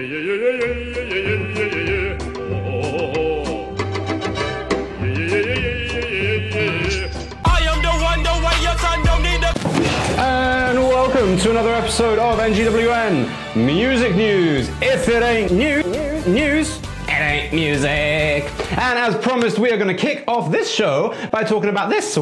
And welcome to another episode of NGWN Music News. If it ain't new, news, it ain't music. And as promised, we are going to kick off this show by talking about this.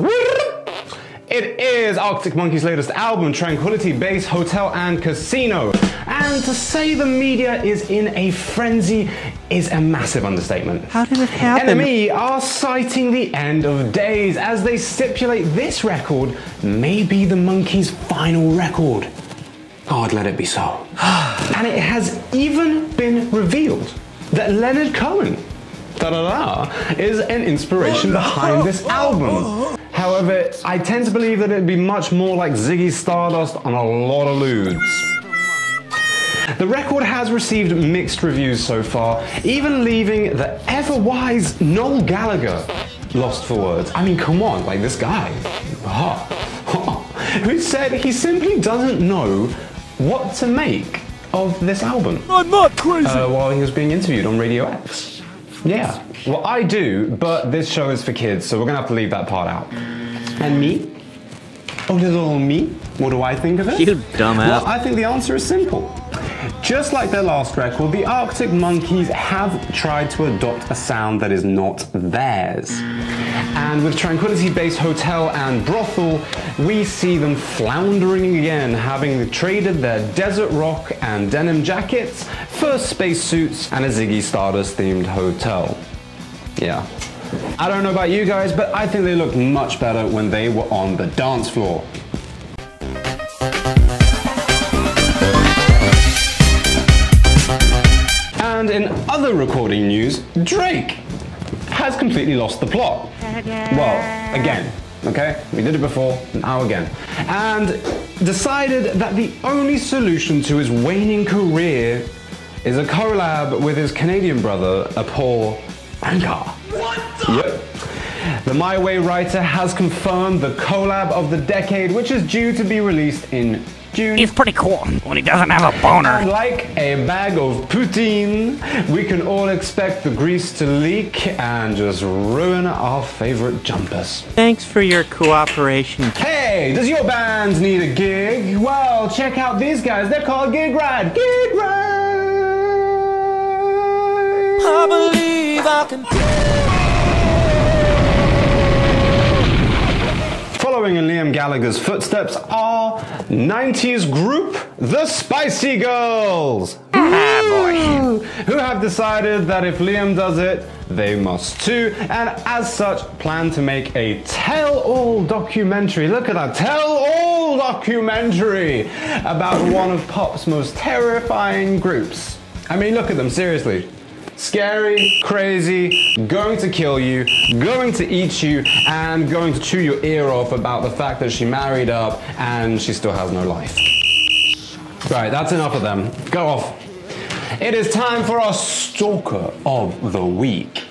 It is Arctic Monkeys' latest album, Tranquility Base Hotel and Casino. And to say the media is in a frenzy is a massive understatement. How did it happen? NME are citing the end of days as they stipulate this record may be the Monkeys' final record. God, let it be so. and it has even been revealed that Leonard Cohen da da da is an inspiration oh, behind this oh, album. Oh, However, I tend to believe that it'd be much more like Ziggy Stardust on a lot of lewds. The record has received mixed reviews so far, even leaving the ever wise Noel Gallagher lost for words. I mean, come on, like this guy, who said he simply doesn't know what to make of this album. I'm not crazy. Uh, while he was being interviewed on Radio X. Yeah. Well, I do, but this show is for kids, so we're gonna have to leave that part out. And me? Oh, little me? What do I think of it? You dumbass. Well, I think the answer is simple. Just like their last record, the Arctic Monkeys have tried to adopt a sound that is not theirs. And with Tranquility Base Hotel and Brothel, we see them floundering again, having traded their desert rock and denim jackets for spacesuits and a Ziggy Stardust themed hotel. Yeah. I don't know about you guys, but I think they looked much better when they were on the dance floor. And in other recording news, Drake has completely lost the plot. Well, again, okay? We did it before, now again. And decided that the only solution to his waning career is a collab with his Canadian brother, a Paul Anka. Yep. The My Way writer has confirmed the collab of the decade, which is due to be released in June. He's pretty cool when he doesn't have a boner. like a bag of poutine, we can all expect the grease to leak and just ruin our favorite jumpers. Thanks for your cooperation. Hey, does your band need a gig? Well, check out these guys. They're called Gig Ride. Gig Ride. I believe I can. Following in Liam Gallagher's footsteps are 90s group The Spicy Girls. Ah, boy. Who have decided that if Liam does it, they must too, and as such plan to make a tell all documentary. Look at that, tell all documentary about one of pop's most terrifying groups. I mean, look at them, seriously. Scary, crazy, going to kill you, going to eat you, and going to chew your ear off about the fact that she married up and she still has no life. Right, that's enough of them. Go off. It is time for our stalker of the week.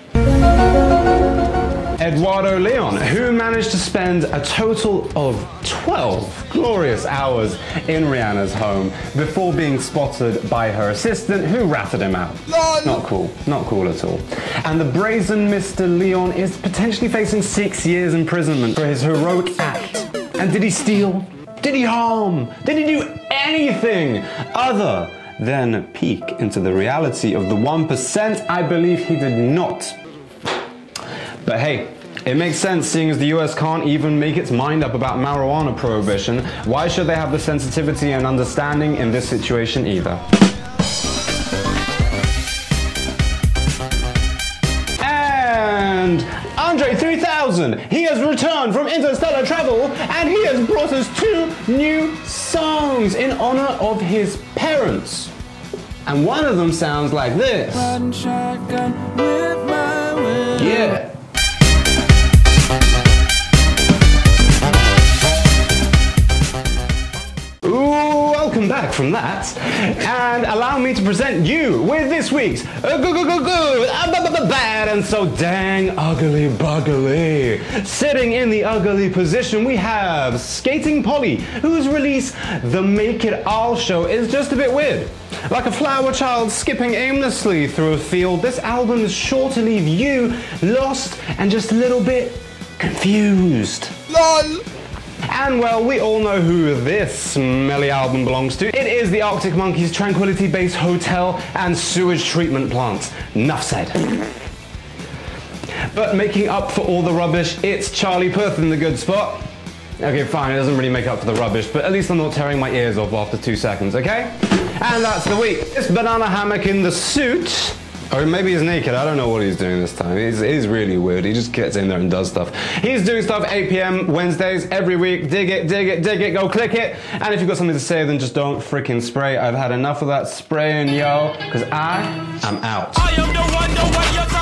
Eduardo Leon, who managed to spend a total of 12 glorious hours in Rihanna's home before being spotted by her assistant, who ratted him out. Not cool, not cool at all. And the brazen Mr. Leon is potentially facing six years imprisonment for his heroic act. And did he steal? Did he harm? Did he do anything other than peek into the reality of the 1%? I believe he did not. But hey, it makes sense seeing as the US can't even make its mind up about marijuana prohibition. Why should they have the sensitivity and understanding in this situation either? And Andre 3000, he has returned from interstellar travel and he has brought us two new songs in honor of his parents. And one of them sounds like this. From that. And allow me to present you with this week's uh, uh, bad and so dang ugly buggly. Sitting in the ugly position, we have Skating Polly, whose release, The Make It All Show, is just a bit weird. Like a flower child skipping aimlessly through a field, this album is sure to leave you lost and just a little bit confused. LOL. And well, we all know who this smelly album belongs to. It is the Arctic Monkeys Tranquility Base Hotel and Sewage Treatment Plant. Nuff said. But making up for all the rubbish, it's Charlie Puth in the good spot. Okay, fine, it doesn't really make up for the rubbish, but at least I'm not tearing my ears off after two seconds, okay? And that's the week. This banana hammock in the suit. Or maybe he's naked. I don't know what he's doing this time. He's, he's really weird. He just gets in there and does stuff. He's doing stuff 8 p.m. Wednesdays every week. Dig it, dig it, dig it. Go click it. And if you've got something to say, then just don't freaking spray. I've had enough of that spraying, yo, because I am out. I am the one, the you